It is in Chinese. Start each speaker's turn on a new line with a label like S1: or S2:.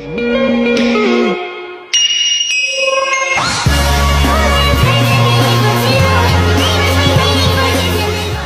S1: 嗯。